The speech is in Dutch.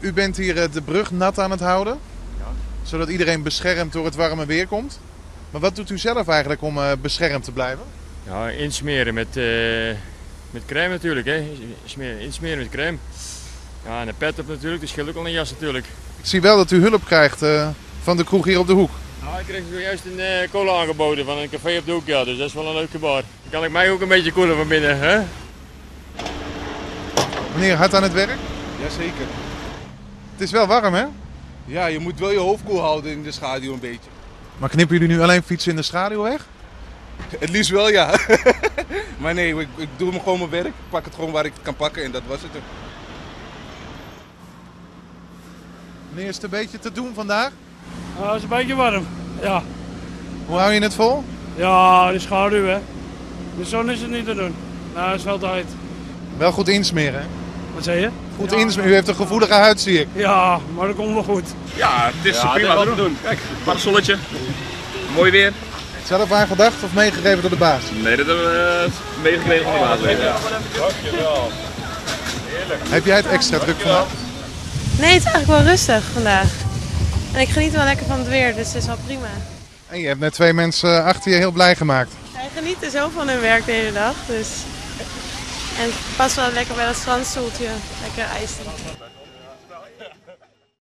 U bent hier eh, de brug nat aan het houden. Zodat iedereen beschermd door het warme weer komt. Maar wat doet u zelf eigenlijk om eh, beschermd te blijven? Ja, insmeren met, eh, met crème natuurlijk. Hè. Smeren, insmeren met crème. Ja, en een pet op natuurlijk, dus scheelt ook al een jas natuurlijk. Ik zie wel dat u hulp krijgt eh, van de kroeg hier op de hoek. Nou, ik kreeg zojuist een eh, cola aangeboden van een café op de hoek, ja, dus dat is wel een leuk gebaar. Dan kan ik mij ook een beetje koelen van binnen, hè? Meneer, hard aan het werk? Jazeker. Het is wel warm, hè? Ja, je moet wel je hoofd koel houden in de schaduw een beetje. Maar knippen jullie nu alleen fietsen in de schaduw weg? Het liefst wel, ja. maar nee, ik, ik doe me gewoon mijn werk. Ik pak het gewoon waar ik het kan pakken en dat was het. Meneer, is het een beetje te doen vandaag? Nou, het is een beetje warm. Ja. Hoe hou je het vol? Ja, de schaduw hè. De zon is het niet te doen. Nou, dat is wel tijd. Wel goed insmeren, hè? Wat zeg je? Goed insmeren. U heeft een gevoelige huid, zie ik. Ja, maar dat komt wel goed. Ja, het is prima te doen. Kijk, parasolletje. Mooi weer. Zelf aan gedacht of meegegeven door de baas? Nee, dat hebben we uh, meegekregen van de maatregelen. Heb jij het extra druk vandaag? Nee, het is eigenlijk wel rustig vandaag. En ik geniet wel lekker van het weer, dus het is wel prima. En je hebt net twee mensen achter je heel blij gemaakt. Zij genieten zo van hun werk de hele dag, dus... En past wel lekker bij dat strandstoeltje, lekker ijs.